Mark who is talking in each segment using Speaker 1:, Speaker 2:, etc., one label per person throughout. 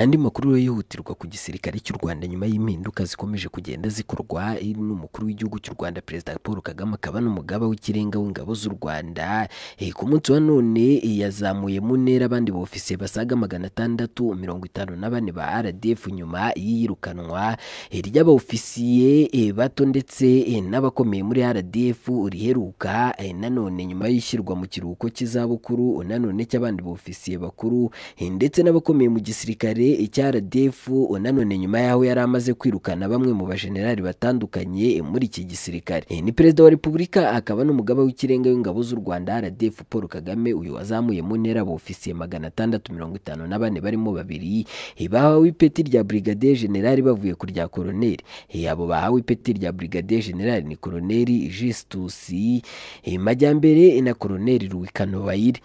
Speaker 1: andi makuru yihutirwa ku gisirikare cy'u Rwanda nyuma y'impinduka zikomeje kugenda zikorwa n'umukuru w'igihugu cy'u Rwanda perezida Paul Kagame akaba n'umugaba w'ikirenga w'ingabo z'u Rwanda. Ku munsi wa none yazamuye mu ntera abandi bofisiye basaga magana atandatu mirongo itanu na bane ba RDF nyuma y'iyirukanwa ry'abofisiye bato ndetse n'abakomeye muri RDF riheruka nanone nyuma y'ishyirwa mu kiruhuko cy'izabukuru nanone cy'abandi bofisiye bakuru ndetse n'abakomeye mu gisirikare cya RDF nanone nyuma yaho yari amaze kwirukana bamwe mu bajenerali batandukanye muri iki gisirikare. Ni perezida wa repubulika akaba n'umugaba w'ikirenga w'ingabo z'u Rwanda RDF Paul Kagame uyu wazamuye mu ntera abofisiye magana atandatu mirongo itanu na bane barimo babiri. Bahawe ipeti rya brigadier general bavuye ku rya koroneri abo bahawe ipeti rya brigadier general ni koroneri Justus Majyambere na koroneri Ruwikanobayire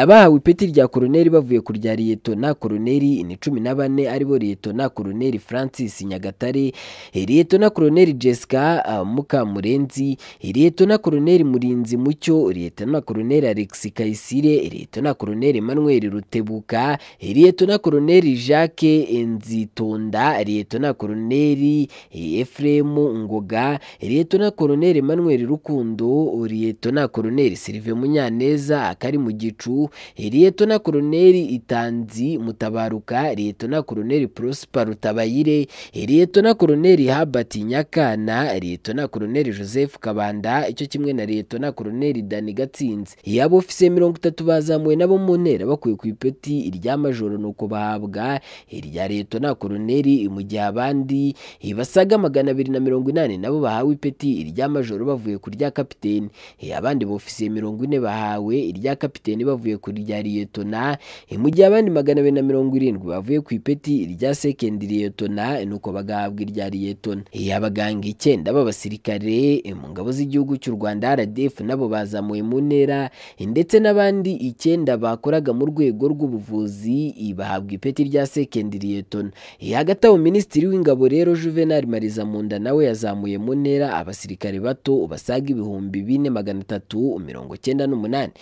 Speaker 1: abahawe ipeti rya koroneri bavuye ku rya liyetona koroneri ni cumi na bane ari bo liyetona koroneri Francis Nyagatare liyetona koroneri Jessica Mukamurenzi liyetona koroneri Murinzi Mucyo liyetona koroneri Alex Kayisire liyetona koroneri Emmanuel Rutebuka liyetona koroneri Jacques Nzitonda liyetona koroneri Ephraim Ngoga liyetona koroneri Emmanuel Rukundo liyetona koroneri Sylvain Munyaneza akari mu gicu liyetona koroneri Itanzi Mutabaruka liyetona koroneri Prosper Rutabayire liyetona koroneri Habert Nyakana liyetona koroneri Joseph Kabanda icyo kimwe na liyetona koroneri Dani Gatsinzi. Yabo ofisiye mirongo itatu bazamuwe nabo mu ntera bakuye ku ipeti irya majoro nuko bahabwa. Irya liyetona koroneri mu gihe abandi basaga magana abiri na mirongo inani nabo bahawe ipeti irya majoro bavuye ku rya kapiteni abandi bofisiye mirongo ine bahawe irya kapiteni bavuye ku rya liyetona mu gihe abandi magana abiri na mirongo irindwi bavuye ku ipeti rya sekendi liyetona nuko bagahabwa irya liyetona abaganga icyenda b'abasirikare mu ngabo z'igihugu cy'u Rwanda RDF nabo bazamuwe mu ntera ndetse n'abandi icyenda bakoraga mu rwego rw'ubuvuzi bahabwa ipeti rya sekendi liyetona hagati aho minisitiri w'ingabo rero Juvenal Marizamunda nawe yazamuye mu ntera abasirikare bato basaga ibihumbi bine magana atatu mirongo cyenda n'umunani.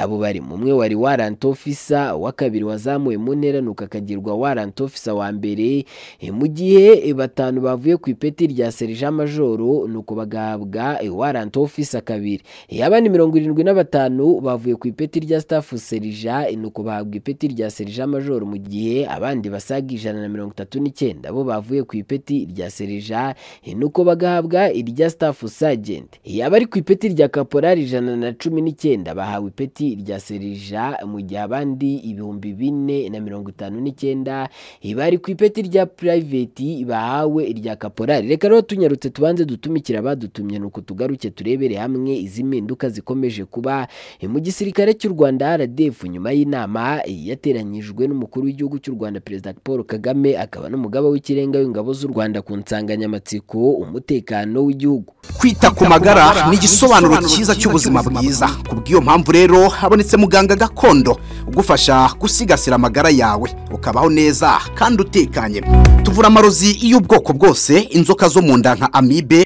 Speaker 1: Abo bari umwe wari warrant officer wa kabiri wazamuwe mu ntera nuko akagirwa warrant officer wa mbere mu gihe batanu bavuye ku ipeti rya serija majoro nuko bagahabwa warrant officer kabiri. Abandi mirongo irindwi na batanu bavuye ku ipeti rya staff serija nuko bahabwa ipeti rya serija majoro mu gihe abandi basaga ijana na mirongo itatu n'icyenda bo bavuye ku ipeti rya serija nuko bagahabwa irya staff sergeant. Abari ku ipeti rya kaporari ijana na cumi n'icyenda bahawe ipeti rya serija mu gihe abandi ibihumbi bine na mirongo itanu n'icyenda bari ku ipeti rya private bahawe irya kaporari reka rero tunyarutse tubanze dutumikira abadutumye nuko tugaruke turebere hamwe izi mpinduka zikomeje kuba. Mu gisirikare cy'u Rwanda RDF nyuma y'inama yateranyijwe n'umukuru w'igihugu cy'u Rwanda perezida Paul Kagame akaba n'umugaba w'ikirenga w'ingabo z'u Rwanda ku nsanganyamatsiko umutekano w'igihugu.
Speaker 2: Kwita ku magara ni igisobanuro cyiza cy'ubuzima bwiza. Ku bw'iyo mpamvu rero habonetse muganga gakondo ugufasha gusigasira amagara yawe. Ukabaho neza kandi utekanye. Tuvura amarozi y'ubwoko bwose inzoka zo mu nda nka amibe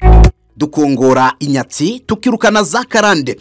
Speaker 2: dukongora inyatsi tukirukana za karande.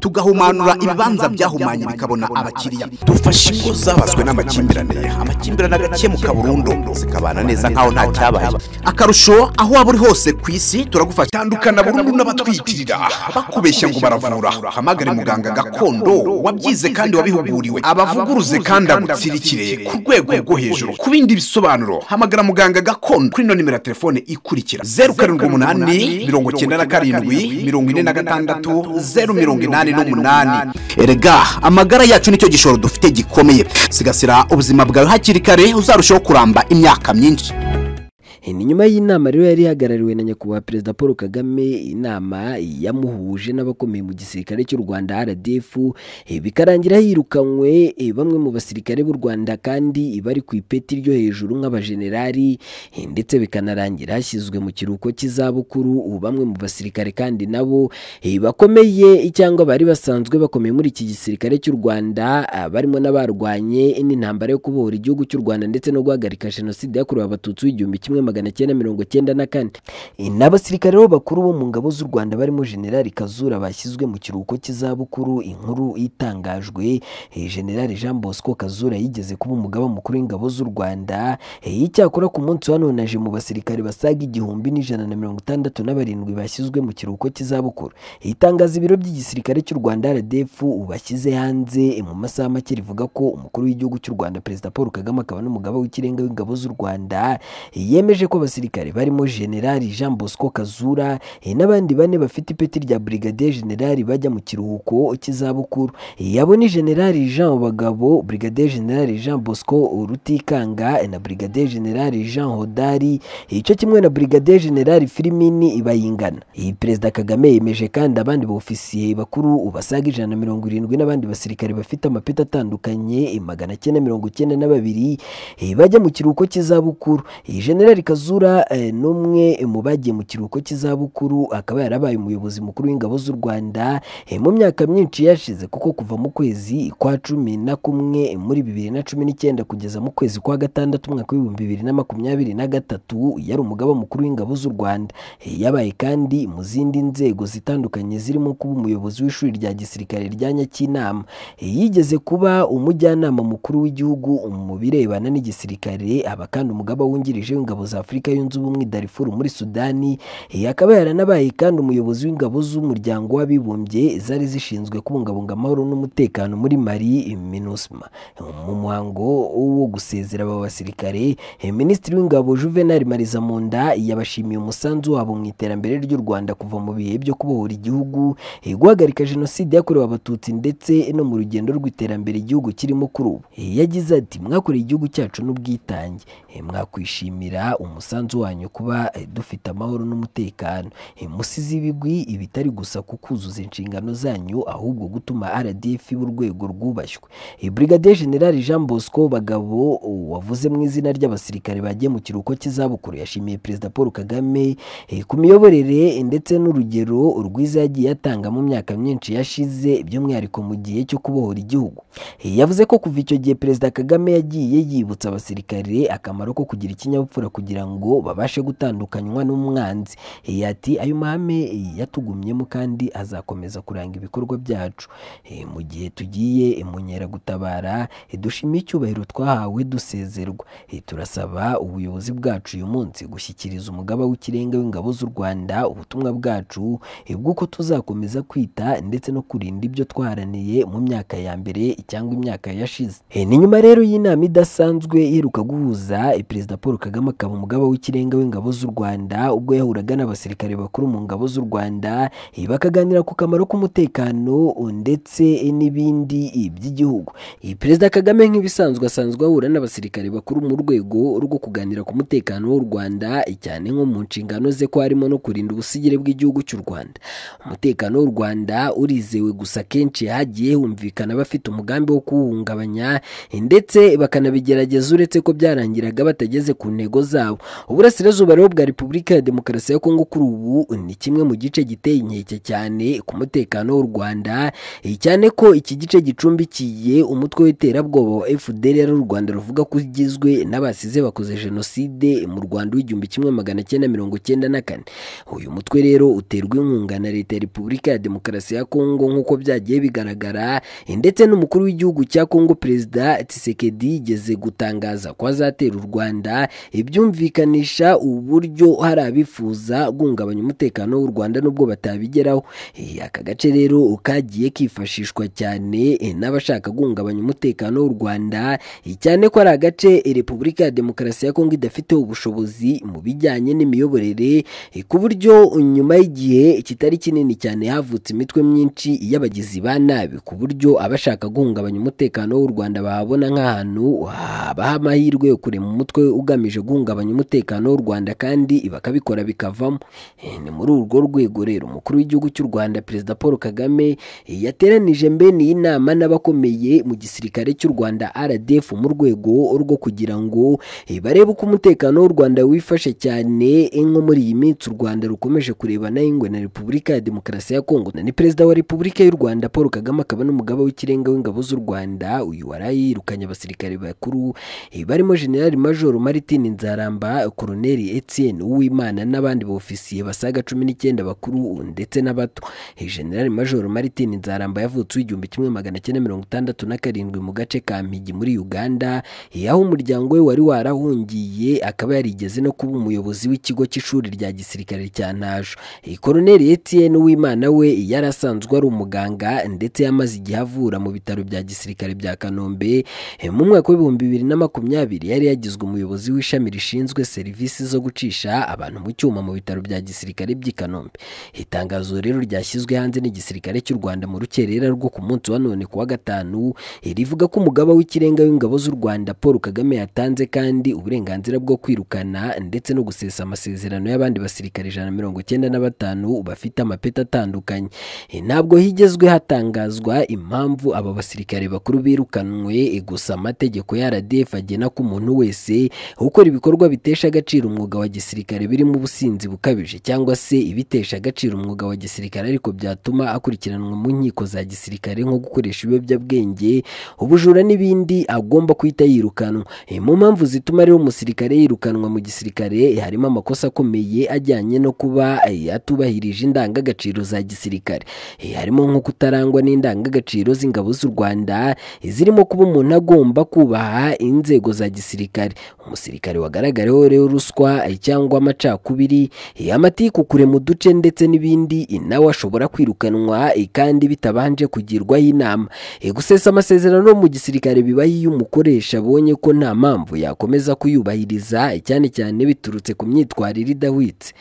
Speaker 2: Tugahumanura ibibanza byahumanye bikabona abakiriya. dufasha ingo zabazwe n'amakimbirane. amakimbirane agakemuka burundu zikabana neza nkaho nta cyabaye akarusho aho waba uri hose ku isi turagufasha.
Speaker 3: Tandukana burundu n'abatwitirira bakubeshya ngo baravura. hamagare muganga gakondo. wabyize kandi wabihuguriwe. abavuguruze kandi agutsirikire ku rwego rwo hejuru. Ku bindi bisobanuro hamagara muganga gakondo. Kuri ino nimero ya telefone ikurikira. Zeru karindwi umunani mirongo icyenda na karindwi mirongo ine na gatandatu zeru mirongo inani n'umunani
Speaker 2: erega amagara yacu ni cyo gishoro dufite gikomeye. Sigasira ubuzima bwawe hakiri kare uzarushaho kuramba imyaka myinshi.
Speaker 1: Ni nyuma y'inama rero yari ihagarariwe na nyakubahwa perezida paul kagame inama yamuhuje n'abakomeye mu gisirikare cy'u rwanda rdf bikarangira hirukanywe bamwe mu basirikare b'u rwanda kandi bari ku ipeti ryo hejuru nk'abajenerali ndetse bikanarangira hashyizwe mu kiruhuko cy'izabukuru bamwe mu basirikare kandi nabo bakomeye cyangwa bari basanzwe bakomeye muri iki gisirikare cy'u rwanda barimo n'abarwanye n'intambara yo kubohora igihugu cy'u rwanda ndetse no guhagarika jenoside yakorewe abatutsi w'igihumbi kimwe magana cyenda mirongo cyenda na kane. N'abasirikare rero bakuru bo mu ngabo z'u rwanda barimo generali kazura bashyizwe mu kiruhuko cy'izabukuru inkuru itangajwe. Generali jean bosco kazura yigeze kuba umugaba mukuru w'ingabo z'u rwanda. Icyakora ku munsi wa none aje mu basirikare basaga igihumbi n'ijana na mirongo itandatu na barindwi bashyizwe mu kiruhuko cy'izabukuru. Itangaza ibiro by'igisirikare cy'u rwanda rdf bashyize hanze. Mu masaha make rivuga ko umukuru w'igihugu cy'u rwanda perezida paul kagame akaba n'umugaba w'ikirenga w'ingabo z'u rwanda. Yemeje ko abasirikare barimo generali jean bosco kazura n'abandi bane bafite ipeti rya brigadier generali bajya mu kiruhuko cy'izabukuru. Yabo ni generali jean bagabo brigadier generali jean bosco rutikanga na brigadier generali jean hodari. Icyo kimwe na brigadier generali filimini bayingana. Iyi perezida kagame yemeje kandi abandi baofisiye bakuru basaga ijana na mirongo irindwi n'abandi basirikare bafite amapeti atandukanye magana cyenda mirongo cyenda na babiri bajya mu kiruhuko cy'izabukuru. Iyi generali kazura n'umwe mu bagiye mu kiruhuko cy'izabukuru akaba yarabaye umuyobozi mukuru w'ingabo z'u rwanda mu myaka myinshi yashize kuko kuva mu kwezi kwa cumi na kumwe muri bibiri na cumi n'icyenda kugeza mu kwezi kwa gatandatu umwaka w'ibihumbi bibiri na makumyabiri na gatatu yari umugaba mukuru w'ingabo z'u rwanda. Yabaye kandi mu zindi nzego zitandukanye zirimo kuba umuyobozi w'ishuri rya gisirikare rya nyakinama. Yigeze kuba umujyanama mukuru w'igihugu mu birebana n'igisirikare aba kandi umugaba wungirije w'ingabo za afurika yunze ubumwe darifuru muri sudani akaba yaranabaye kandi umuyobozi w'ingabo z'umuryango w'abibumbye zari zishinzwe kubungabunga amahoro n'umutekano muri mari minusma. Mu muhango wo gusezera aba basirikare minisitiri w'ingabo juvenal marizamunda yabashimiye umusanzu wabo mu iterambere ry'u rwanda kuva mu bihe byo kubohora igihugu guhagarika jenoside yakorewe abatutsi ndetse no mu rugendo rw'iterambere igihugu kirimo kuri ubu. Yagize ati mwakoreye igihugu cyacu n'ubwitange. Mwakwishimira umusanzu wanyu kuba dufite amahoro n'umutekano. Musize ibigwi ibitari gusa kukuzuza inshingano zanyu ahubwo gutuma rdf urwego rwubashywe. Brigadier general jean bosco bagabo wavuze mu izina ry'abasirikare bagiye mu kiruhuko cy'izabukuru yashimiye perezida paul kagame ku miyoborere ndetse n'urugero rwiza yagiye atanga mu myaka myinshi yashize by'umwihariko mu gihe cyo kubohora igihugu. Yavuze ko kuva icyo gihe perezida kagame yagiye yibutsa abasirikare akamaro ko kugira ikinyabupfura kugira ngo babashe gutandukanywa n'umwanzi. Ati ayo mahame yatugumyemo kandi azakomeza kuranga ibikorwa byacu. Mu gihe tugiye gutabara dushimiye icyubahiro twahawe dusezerwa. Turasaba ubuyobozi bwacu uyu munsi gushyikiriza umugaba w'ikirenga w'ingabo z'u rwanda ubutumwa bwacu bw'uko tuzakomeza kwita ndetse no kurinda ibyo twaharaniye mu myaka ya mbere cyangwa imyaka yashize. Ni nyuma rero y'inama idasanzwe iheruka guhuza perezida paul kagame akaba umugaba w'ikirenga w'ingabo z'u rwanda ubwo yahuraga n'abasirikare bakuru mu ngabo z'u rwanda bakaganira ku kamaro k'umutekano ndetse n'ibindi by'igihugu. Perezida kagame nk'ibisanzwe asanzwe ahura n'abasirikare bakuru mu rwego rwo kuganira ku mutekano w'u rwanda cyane nko mu nshingano ze ko harimo no kurinda ubusigire bw'igihugu cy'u rwanda. Umutekano w'u rwanda urizewe gusa kenshi hagiye humvikana bafite umugambi wo kuwuhungabanya ndetse bakanabigerageza uretse ko byarangiraga batageze ku ntego zabo. Uburasirazuba rero bwa repubulika ya demokarasi ya kongo kuri ubu ni kimwe mu gice giteye inkeke cyane ku mutekano w'u rwanda cyane ko iki gice gicumbikiye umutwe w'iterabwoba wa fdr u rwanda ruvuga ko ugizwe n'abasize bakoze jenoside mu rwanda w'igihumbi kimwe magana cyenda mirongo cyenda na kane. Uyu mutwe rero uterwa inkunga na leta ya repubulika ya demokarasi ya kongo nk'uko byagiye bigaragara ndetse n'umukuru w'igihugu cya kongo perezida tisekedi yigeze gutangaza ko azatera u rwanda ibyumvikanisha uburyo hari abifuza guhungabanya umutekano w'u rwanda nubwo batabigeraho. Aka gace rero kagiye kifashishwa cyane n'abashaka guhungabanya umutekano w'u rwanda cyane ko ari agace repubulika ya demokarasi ya kongo idafite ubushobozi mu bijyanye n'imiyoborere ku buryo nyuma y'igihe kitari kinini cyane havutse imitwe myinshi y'abagizi ba nabi. Ku buryo abashaka guhungabanya umutekano w'u rwanda bahabona nk'ahantu habaha amahirwe yo kurema umutwe ugamije guhungabanya umutekano w'u rwanda kandi bakabikora bikavamo. Ni muri urwo rwego rero umukuru w'igihugu cy'u rwanda perezida paul kagame yateranije mbene iyi nama n'abakomeye mu gisirikare cy'u rwanda rdf mu rwego rwo kugira ngo barebe uko umutekano w'u rwanda wifashe cyane nko muri iyi minsi u rwanda rukomeje kurebana ingwe na repubulika ya demokarasi ya kongo. Ni perezida wa repubulika y'u rwanda paul kagame akaba n'umugaba w'ikirenga w'ingabo z'u rwanda. Uyu waraye yirukanye abasirikare bakuru barimo generali majoro martin nzaramba. Nzaramba Colonel Etienne Uwimana n'abandi bofisiye basaga cumi n'icyenda bakuru ndetse n'abato. General Major Martin Nzaramba yavutse igihumbi kimwe magana cyenda mirongo itandatu na karindwi mu gace ka Mpigi muri Uganda. Aho umuryango we wari warahungiye akaba yarigeze no kuba umuyobozi w'ikigo cy'ishuri rya gisirikare cya Ntajo Colonel Etienne Uwimana we yari asanzwe ari umuganga ndetse yamaze igihe avura mu bitaro bya gisirikare bya Kanombe. Mu mwaka w'ibihumbi bibiri na makumyabiri yari yagizwe umuyobozi w'ishami rishinzwe serivisi zo gucisha abantu mu cyuma mu bitaro bya gisirikare by'i Kanombe. Itangazo rero ryashyizwe hanze n'igisirikare cy'u Rwanda mu rukerera rwo ku munsi wa none ku wa gatanu rivuga ko umugaba w'ikirenga w'ingabo z'u Rwanda Paul Kagame yatanze kandi uburenganzira bwo kwirukana ndetse no gusesa amasezerano y'abandi basirikare ijana na mirongo icyenda na batanu bafite amapeti atandukanye. Ntabwo higezwe hatangazwa impamvu aba basirikare bakuru birukanwe gusa amategeko ya RDF agena ko umuntu wese ukora ibikorwa bitesha agaciro umwuga wa gisirikare birimo ubusinzi bukabije cyangwa se ibitesha agaciro umwuga wa gisirikare ariko byatuma akurikiranwa mu nkiko za gisirikare nko gukoresha ibiyobyabwenge ubujura n'ibindi agomba guhita yirukanwa. Mu mpamvu zituma rero umusirikare yirukanwa mu gisirikare harimo amakosa akomeye ajyanye no kuba atubahirije indangagaciro za gisirikare. Harimo nko kutarangwa n'indangagaciro z'ingabo z'u Rwanda zirimo kuba umuntu agomba kubaha inzego za gisirikare. Umusirikare wagaragareho rero ruswa cyangwa amacakubiri amatiku kure mu duce ndetse n'ibindi nawe ashobora kwirukanwa kandi bitabanje kugirwaho inama. Gusesa amasezerano mu gisirikare bibaho iyo umukoresha abonye ko nta mpamvu yakomeza kuyubahiriza cyane cyane biturutse ku myitwarire idahwitse.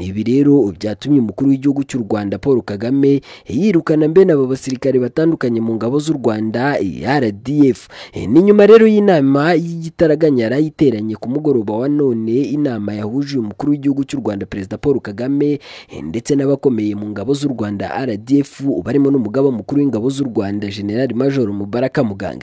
Speaker 1: Ibi rero byatumye umukuru w'igihugu cy'u Rwanda Paul Kagame yirukana mbene aba basirikare batandukanye mu ngabo z'u Rwanda RDF ni nyuma rero y'inama y'igitaraganya yari ayiteranye ku mugoroba wa none inama yahuje umukuru w'igihugu cy'u Rwanda Perezida Paul Kagame ndetse n'abakomeye mu ngabo z'u Rwanda RDF barimo n'umugaba mukuru w'ingabo z'u Rwanda General Major Mubaraka Muganga.